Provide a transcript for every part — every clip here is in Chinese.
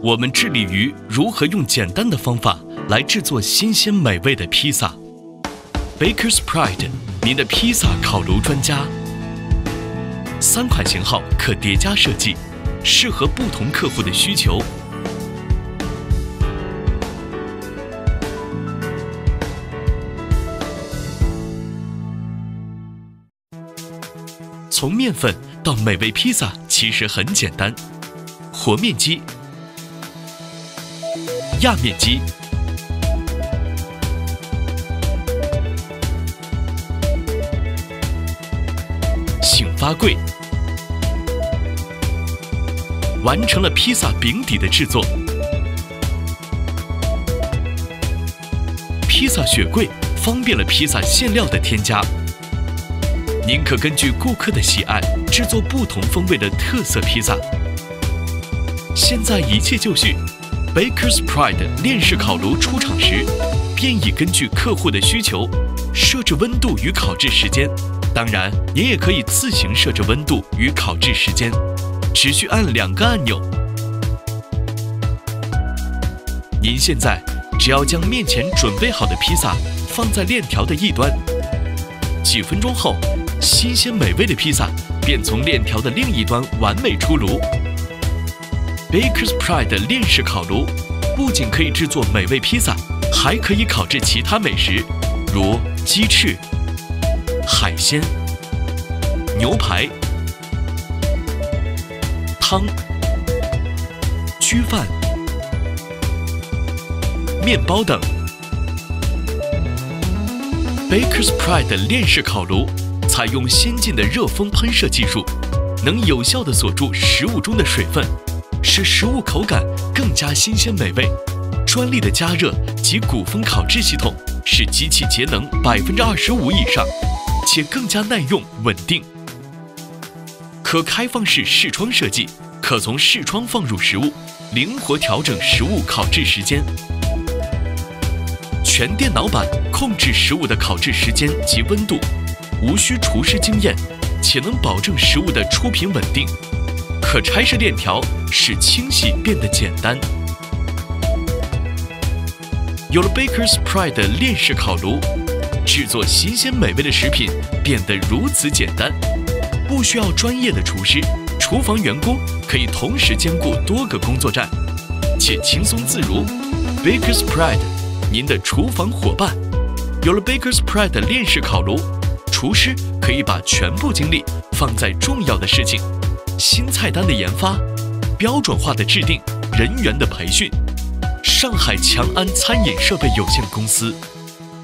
我们致力于如何用简单的方法来制作新鲜美味的披萨。Baker's Pride，您的披萨烤炉专家。三款型号可叠加设计，适合不同客户的需求。从面粉到美味披萨其实很简单：和面机、压面机、醒发柜，完成了披萨饼底的制作。披萨雪柜方便了披萨馅料的添加。您可根据顾客的喜爱制作不同风味的特色披萨。现在一切就绪，Baker's Pride 链式烤炉出厂时，便已根据客户的需求设置温度与烤制时间。当然，您也可以自行设置温度与烤制时间，只需按两个按钮。您现在只要将面前准备好的披萨放在链条的一端，几分钟后。新鲜美味的披萨便从链条的另一端完美出炉。Baker's Pride 的链式烤炉不仅可以制作美味披萨，还可以烤制其他美食，如鸡翅、海鲜、牛排、汤、焗饭、面包等。Baker's Pride 的链式烤炉。采用先进的热风喷射技术，能有效地锁住食物中的水分，使食物口感更加新鲜美味。专利的加热及鼓风烤制系统使机器节能百分之二十五以上，且更加耐用稳定。可开放式视窗设计，可从视窗放入食物，灵活调整食物烤制时间。全电脑版控制食物的烤制时间及温度。无需厨师经验，且能保证食物的出品稳定。可拆式链条使清洗变得简单。有了 Baker's Pride 的链式烤炉，制作新鲜美味的食品变得如此简单。不需要专业的厨师，厨房员工可以同时兼顾多个工作站，且轻松自如。Baker's Pride，您的厨房伙伴。有了 Baker's Pride 的链式烤炉。厨师可以把全部精力放在重要的事情：新菜单的研发、标准化的制定、人员的培训。上海强安餐饮设备有限公司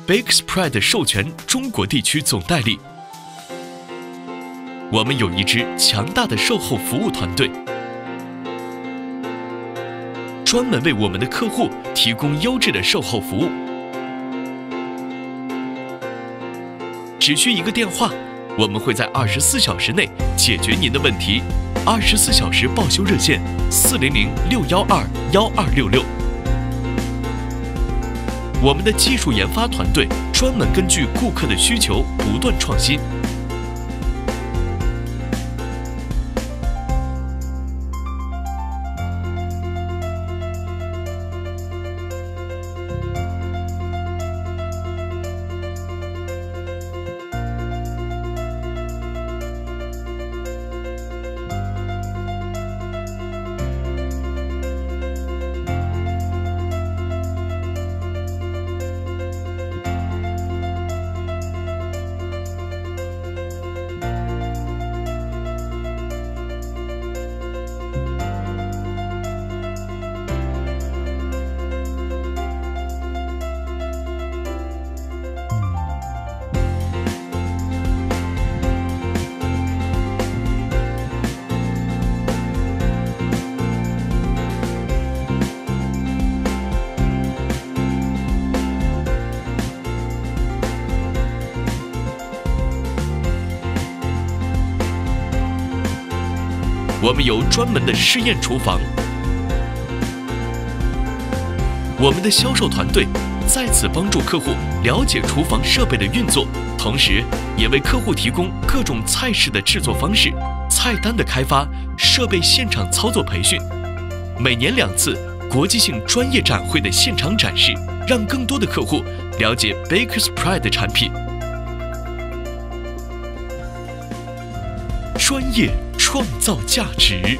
，Bakes Pride 授权中国地区总代理。我们有一支强大的售后服务团队，专门为我们的客户提供优质的售后服务。只需一个电话，我们会在二十四小时内解决您的问题。二十四小时报修热线：四零零六幺二幺二六六。我们的技术研发团队专门根据顾客的需求不断创新。我们有专门的试验厨房，我们的销售团队在此帮助客户了解厨房设备的运作，同时也为客户提供各种菜式的制作方式、菜单的开发、设备现场操作培训。每年两次国际性专业展会的现场展示，让更多的客户了解 Baker's Pride 的产品。专业创造价值。